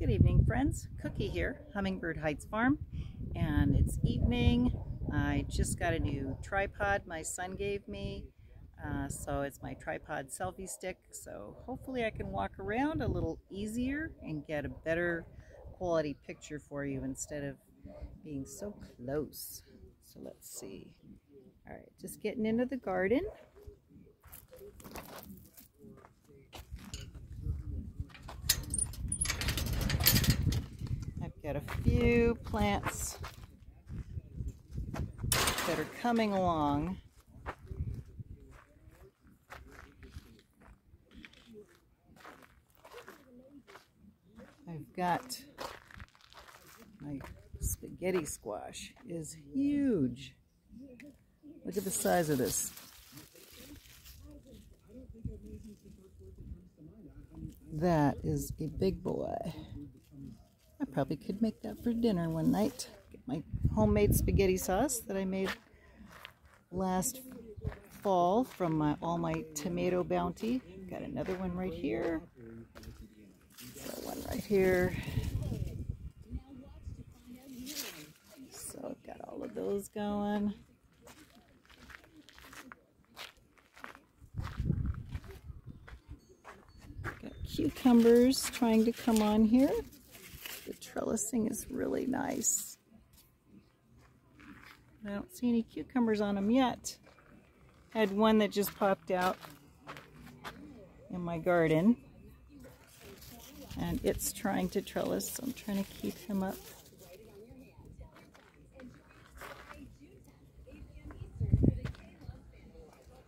Good evening, friends. Cookie here, Hummingbird Heights Farm, and it's evening. I just got a new tripod my son gave me, uh, so it's my tripod selfie stick. So hopefully I can walk around a little easier and get a better quality picture for you instead of being so close. So let's see. All right, just getting into the garden. Got a few plants that are coming along. I've got my spaghetti squash is huge. Look at the size of this. That is a big boy probably could make that for dinner one night. Get my homemade spaghetti sauce that I made last fall from my all my tomato bounty. Got another one right here. Got one right here. So I've got all of those going. Got cucumbers trying to come on here trellising is really nice. I don't see any cucumbers on them yet. I had one that just popped out in my garden. And it's trying to trellis, so I'm trying to keep him up.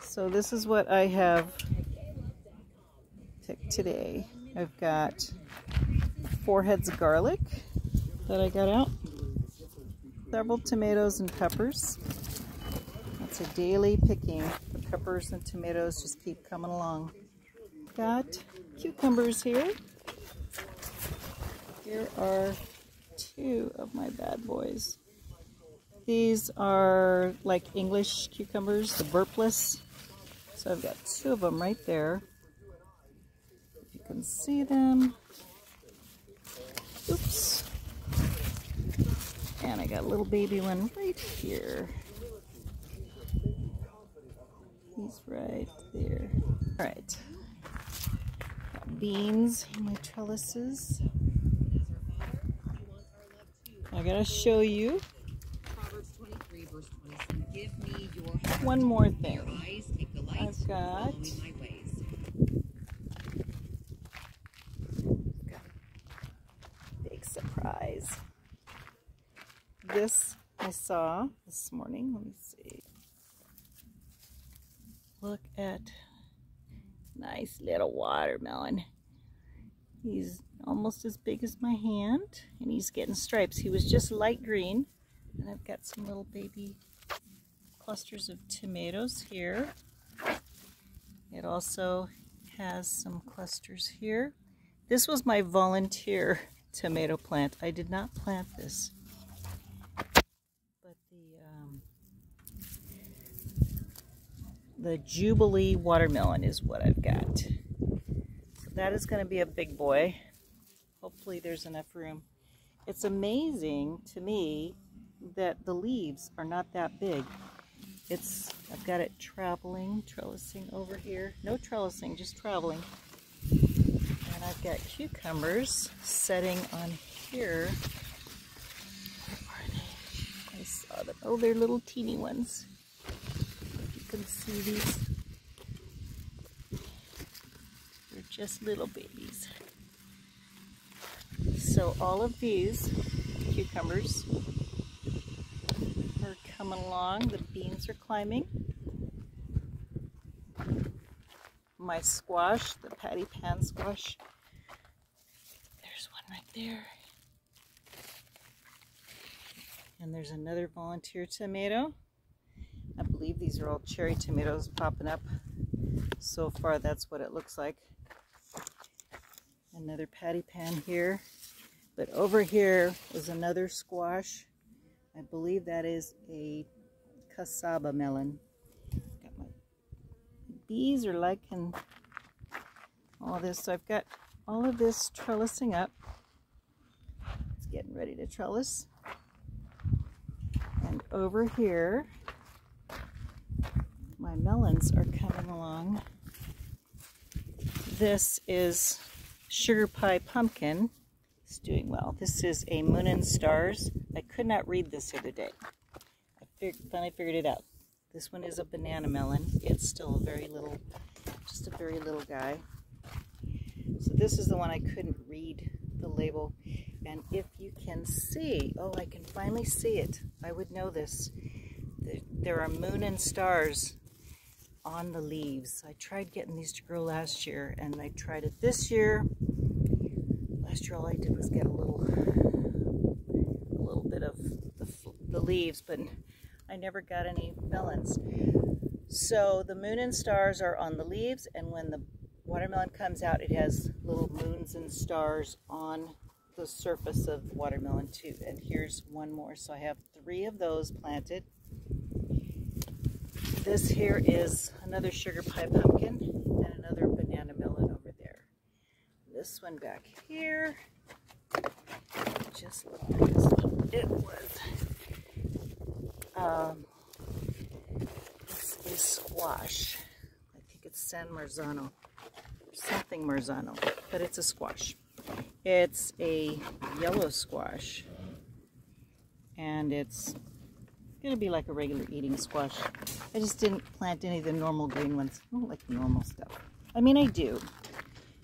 So this is what I have picked today. I've got four heads of garlic that I got out, several tomatoes and peppers. That's a daily picking. The peppers and tomatoes just keep coming along. Got cucumbers here. Here are two of my bad boys. These are like English cucumbers, the burpless. So I've got two of them right there. If you can see them. Oops. And I got a little baby one right here. He's right there. All right. Got beans in my trellises. I gotta show you one more thing. I've got this I saw this morning. Let me see. Look at nice little watermelon. He's almost as big as my hand and he's getting stripes. He was just light green and I've got some little baby clusters of tomatoes here. It also has some clusters here. This was my volunteer tomato plant. I did not plant this. The Jubilee watermelon is what I've got. So that is going to be a big boy. Hopefully there's enough room. It's amazing to me that the leaves are not that big. It's, I've got it traveling, trellising over here. No trellising, just traveling. And I've got cucumbers setting on here. Where are they? I saw them. Oh, they're little teeny ones can see these. They're just little babies. So all of these cucumbers are coming along. The beans are climbing. My squash, the patty pan squash. There's one right there. And there's another volunteer tomato. Believe these are all cherry tomatoes popping up. So far, that's what it looks like. Another patty pan here. But over here is another squash. I believe that is a casaba melon. Got my bees are liking all this. So I've got all of this trellising up. It's getting ready to trellis. And over here, my melons are coming along. This is Sugar Pie Pumpkin. It's doing well. This is a Moon and Stars. I could not read this the other day. I finally figured it out. This one is a banana melon. It's still a very little, just a very little guy. So this is the one I couldn't read the label. And if you can see, oh, I can finally see it. I would know this. There are moon and stars on the leaves. I tried getting these to grow last year and I tried it this year. Last year all I did was get a little, a little bit of the, the leaves, but I never got any melons. So the moon and stars are on the leaves and when the watermelon comes out, it has little moons and stars on the surface of the watermelon too. And here's one more. So I have three of those planted. This here is another sugar pie pumpkin and another banana melon over there. This one back here, just like it was. Um, this is squash. I think it's San Marzano, something Marzano, but it's a squash. It's a yellow squash, and it's going to be like a regular eating squash. I just didn't plant any of the normal green ones. I don't like the normal stuff. I mean, I do,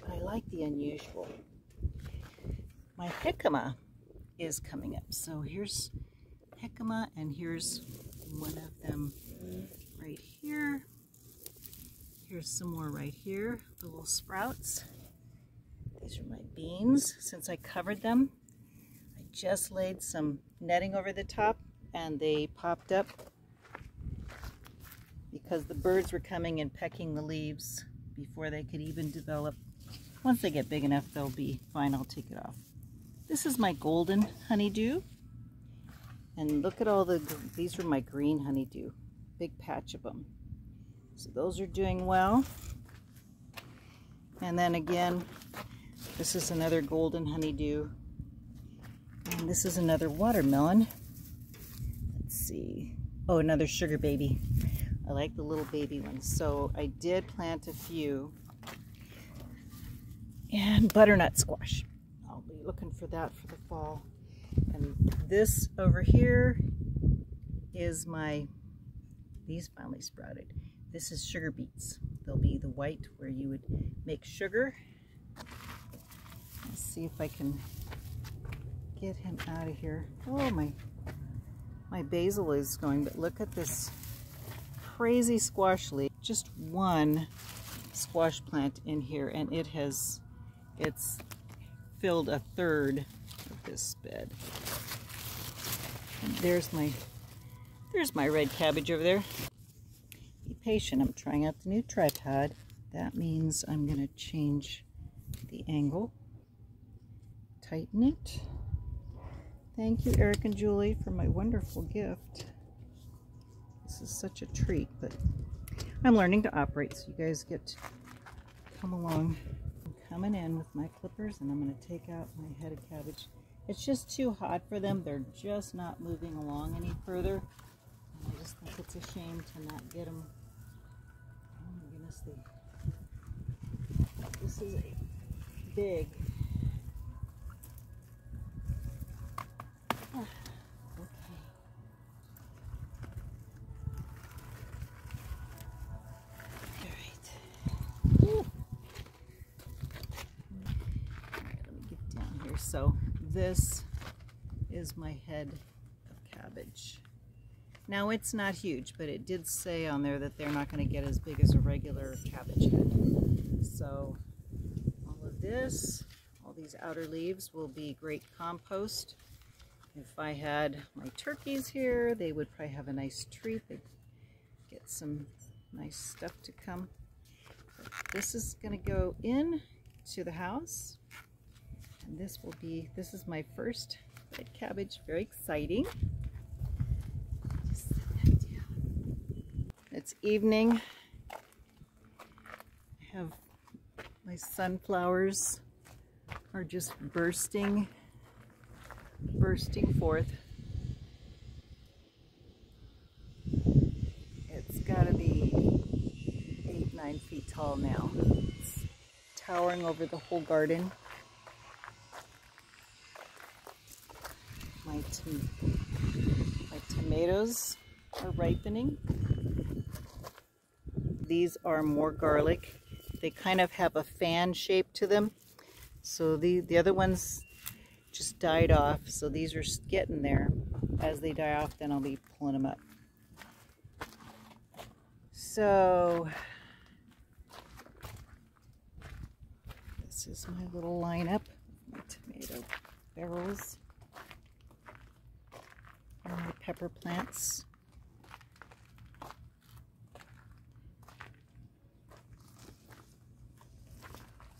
but I like the unusual. My jicama is coming up. So here's jicama, and here's one of them right here. Here's some more right here, the little sprouts. These are my beans. Since I covered them, I just laid some netting over the top and they popped up because the birds were coming and pecking the leaves before they could even develop. Once they get big enough, they'll be fine. I'll take it off. This is my golden honeydew. And look at all the, these are my green honeydew. Big patch of them. So those are doing well. And then again, this is another golden honeydew. And this is another watermelon Let's see. Oh, another sugar baby. I like the little baby ones. So I did plant a few. And butternut squash. I'll be looking for that for the fall. And this over here is my, these finally sprouted. This is sugar beets. They'll be the white where you would make sugar. Let's see if I can get him out of here. Oh, my my basil is going, but look at this crazy squash leaf. Just one squash plant in here and it has, it's filled a third of this bed. And there's my, there's my red cabbage over there. Be patient, I'm trying out the new tripod. That means I'm gonna change the angle, tighten it. Thank you, Eric and Julie, for my wonderful gift. This is such a treat, but I'm learning to operate, so you guys get to come along. I'm coming in with my clippers, and I'm going to take out my head of cabbage. It's just too hot for them. They're just not moving along any further. And I just think it's a shame to not get them. Oh my goodness, they, this is a big this is my head of cabbage. Now it's not huge, but it did say on there that they're not going to get as big as a regular cabbage head. So all of this, all these outer leaves will be great compost. If I had my turkeys here, they would probably have a nice treat. They'd get some nice stuff to come. But this is going to go in to the house. And this will be, this is my first red cabbage. Very exciting. It's evening. I have my sunflowers are just bursting bursting forth. It's got to be eight, nine feet tall now. It's towering over the whole garden. My, tomatoes are ripening. These are more garlic. They kind of have a fan shape to them. So the, the other ones just died off. So these are getting there. As they die off, then I'll be pulling them up. So this is my little lineup. My tomato barrels. Pepper plants.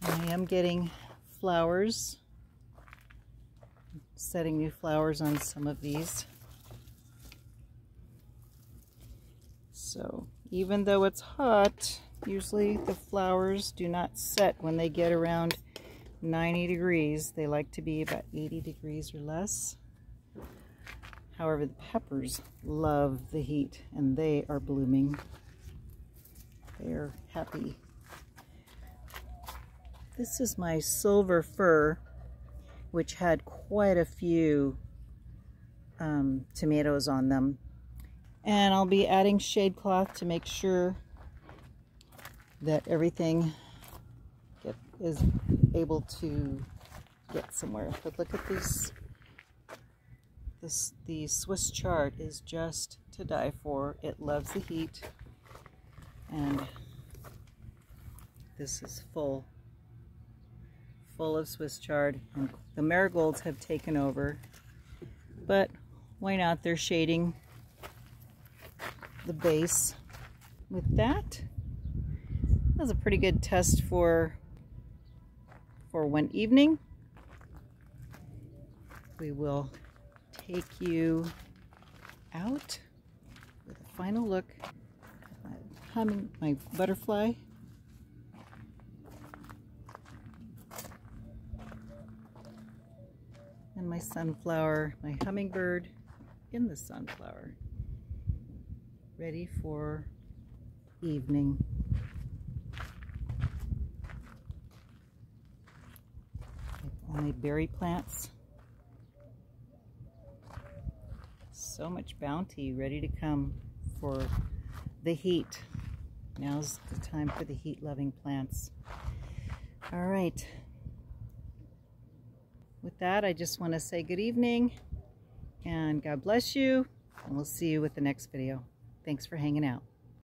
I am getting flowers, setting new flowers on some of these. So even though it's hot, usually the flowers do not set when they get around 90 degrees. They like to be about 80 degrees or less. However, the peppers love the heat and they are blooming. They're happy. This is my silver fir, which had quite a few um, tomatoes on them. And I'll be adding shade cloth to make sure that everything get, is able to get somewhere. But look at this. This the Swiss chard is just to die for. It loves the heat. And this is full full of Swiss chard. And the marigolds have taken over. But why not? They're shading the base with that. That was a pretty good test for for one evening. We will take you out with a final look at my humming my butterfly and my sunflower, my hummingbird in the sunflower, ready for evening. My berry plants. So much bounty ready to come for the heat. Now's the time for the heat-loving plants. All right with that, I just want to say good evening and God bless you. And we'll see you with the next video. Thanks for hanging out.